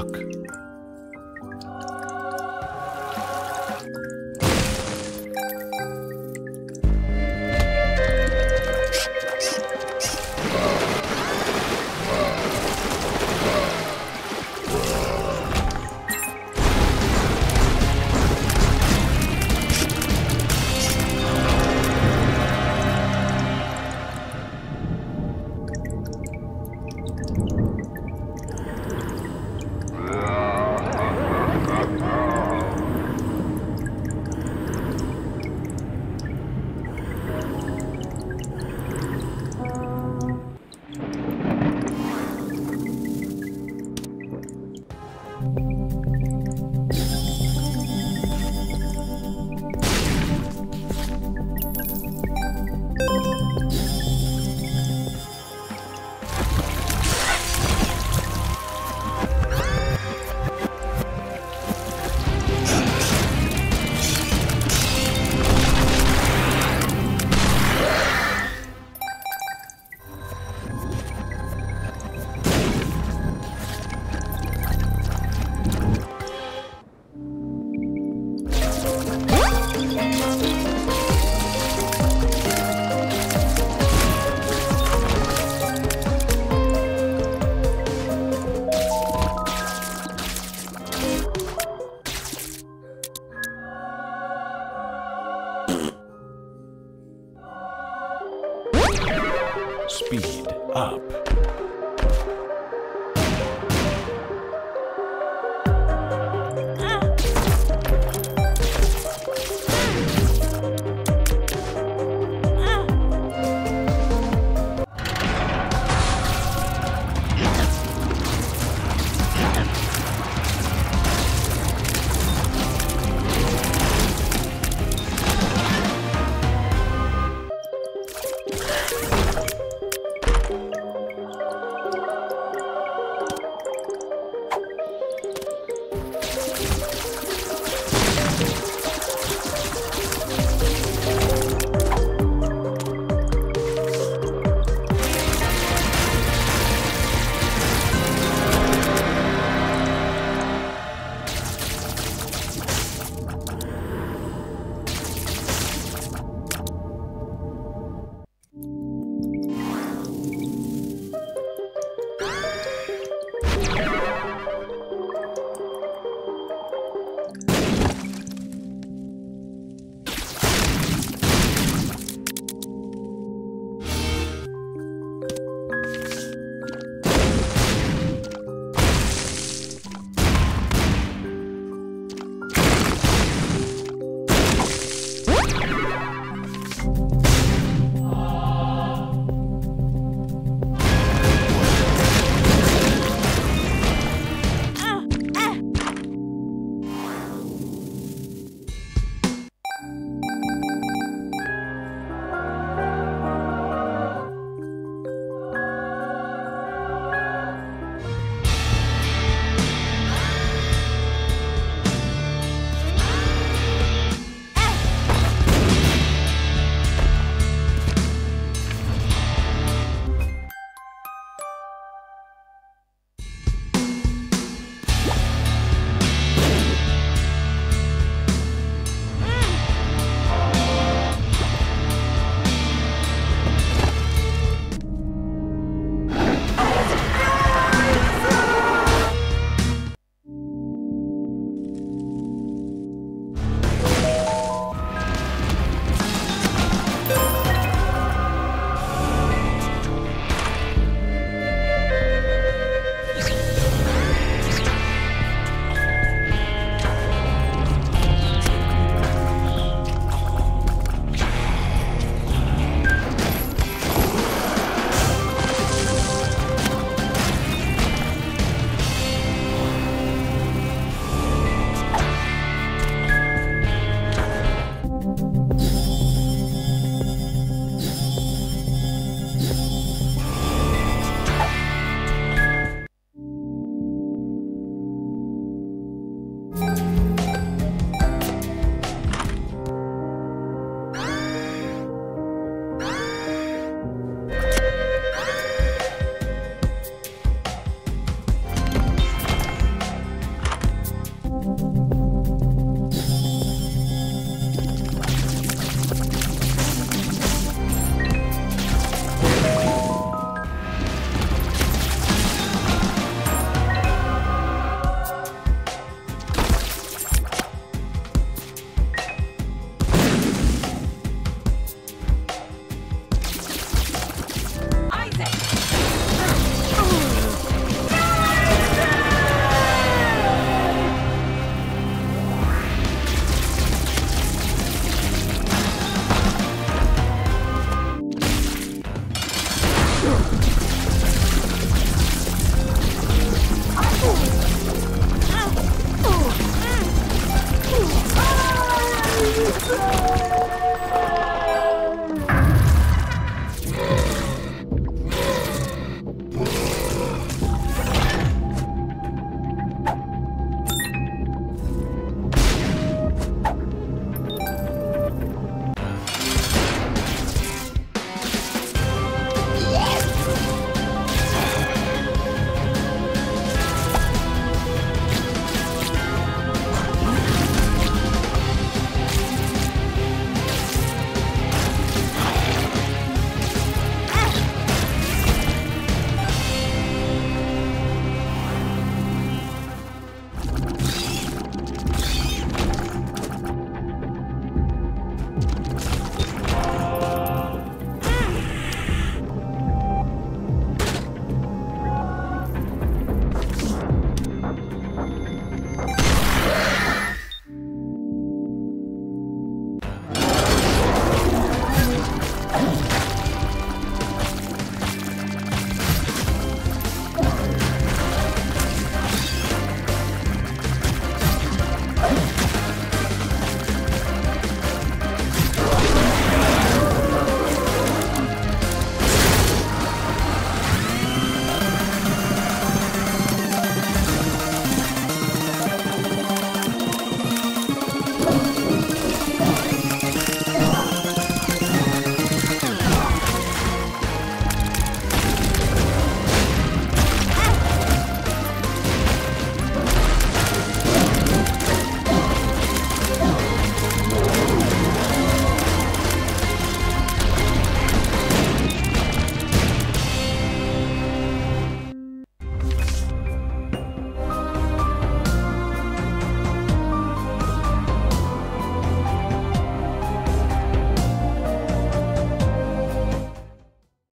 Hak up.